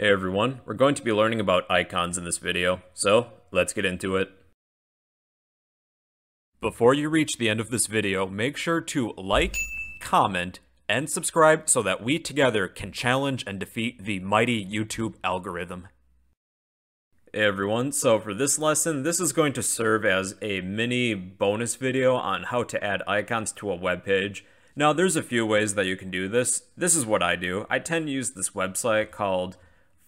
Hey everyone, we're going to be learning about icons in this video, so let's get into it. Before you reach the end of this video, make sure to like, comment, and subscribe so that we together can challenge and defeat the mighty YouTube algorithm. Hey everyone, so for this lesson, this is going to serve as a mini bonus video on how to add icons to a web page. Now there's a few ways that you can do this. This is what I do. I tend to use this website called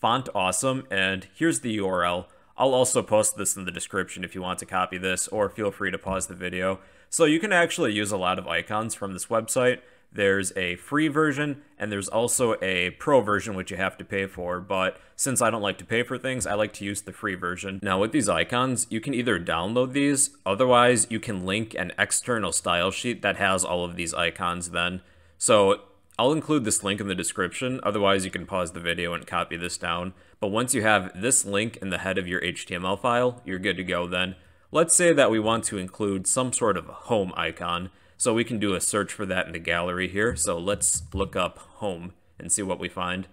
Font Awesome, and here's the URL. I'll also post this in the description if you want to copy this, or feel free to pause the video. So you can actually use a lot of icons from this website. There's a free version, and there's also a pro version which you have to pay for, but since I don't like to pay for things, I like to use the free version. Now with these icons, you can either download these, otherwise you can link an external style sheet that has all of these icons then. So I'll include this link in the description, otherwise you can pause the video and copy this down. But once you have this link in the head of your HTML file, you're good to go then. Let's say that we want to include some sort of home icon, so we can do a search for that in the gallery here. So let's look up home and see what we find.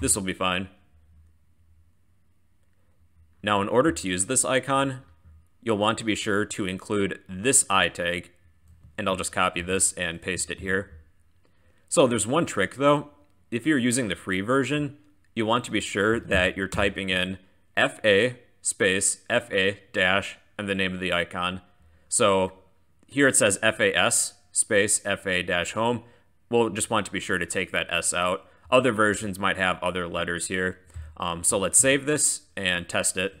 This will be fine. Now in order to use this icon, you'll want to be sure to include this i tag, and I'll just copy this and paste it here. So there's one trick though. If you're using the free version, you want to be sure that you're typing in FA space FA dash and the name of the icon. So here it says FAS space FA dash home. We'll just want to be sure to take that S out. Other versions might have other letters here. Um, so let's save this and test it.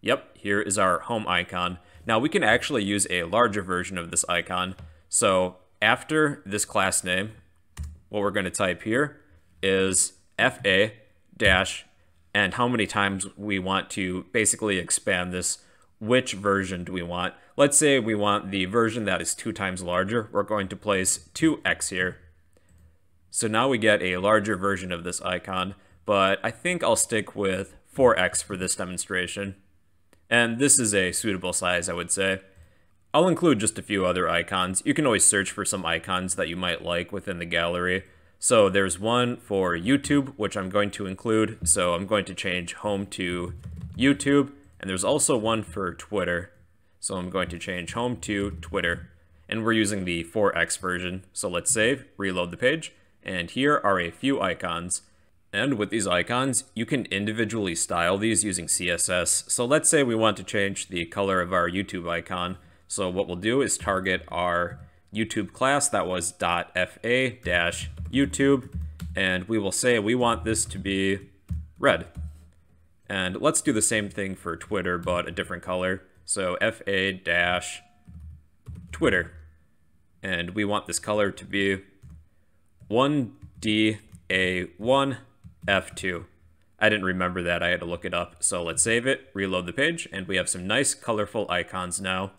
Yep, here is our home icon. Now we can actually use a larger version of this icon. So after this class name, what we're going to type here is FA dash and how many times we want to basically expand this. Which version do we want? Let's say we want the version that is two times larger. We're going to place 2x here. So now we get a larger version of this icon, but I think I'll stick with 4x for this demonstration. And this is a suitable size, I would say. I'll include just a few other icons. You can always search for some icons that you might like within the gallery. So there's one for YouTube, which I'm going to include. So I'm going to change home to YouTube. And there's also one for Twitter. So I'm going to change home to Twitter. And we're using the 4x version. So let's save, reload the page. And here are a few icons. And with these icons, you can individually style these using CSS. So let's say we want to change the color of our YouTube icon. So what we'll do is target our YouTube class that was .fa-youtube, and we will say we want this to be red. And let's do the same thing for Twitter, but a different color. So fa-twitter. And we want this color to be 1DA1F2. I didn't remember that, I had to look it up. So let's save it, reload the page, and we have some nice colorful icons now.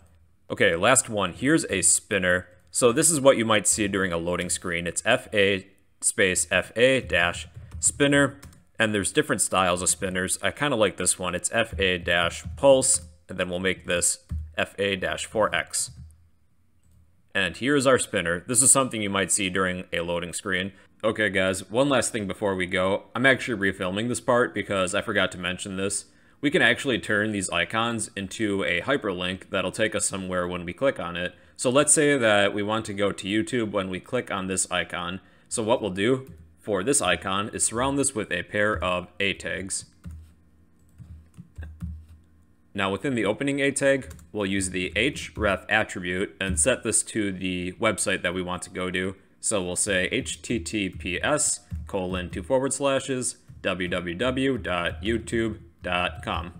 Okay, last one. Here's a spinner. So this is what you might see during a loading screen. It's FA space FA dash spinner, and there's different styles of spinners. I kind of like this one. It's FA dash pulse, and then we'll make this FA dash 4X. And here's our spinner. This is something you might see during a loading screen. Okay guys, one last thing before we go. I'm actually refilming this part because I forgot to mention this we can actually turn these icons into a hyperlink that'll take us somewhere when we click on it. So let's say that we want to go to YouTube when we click on this icon. So what we'll do for this icon is surround this with a pair of A tags. Now within the opening A tag, we'll use the href attribute and set this to the website that we want to go to. So we'll say https colon two forward slashes www.youtube com.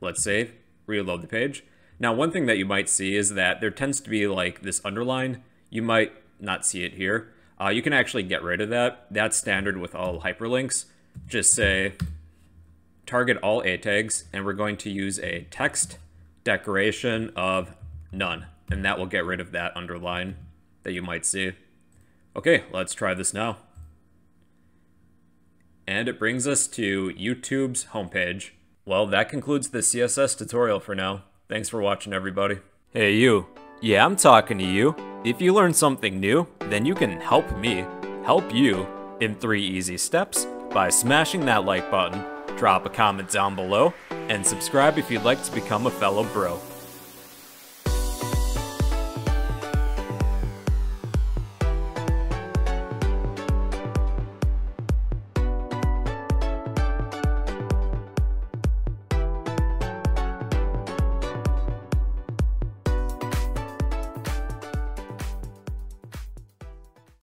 Let's save, reload the page. Now, one thing that you might see is that there tends to be like this underline. You might not see it here. Uh, you can actually get rid of that. That's standard with all hyperlinks. Just say target all A tags, and we're going to use a text decoration of none. And that will get rid of that underline that you might see. Okay, let's try this now. And it brings us to YouTube's homepage. Well, that concludes the CSS tutorial for now. Thanks for watching, everybody. Hey, you. Yeah, I'm talking to you. If you learn something new, then you can help me help you in three easy steps by smashing that like button, drop a comment down below, and subscribe if you'd like to become a fellow bro.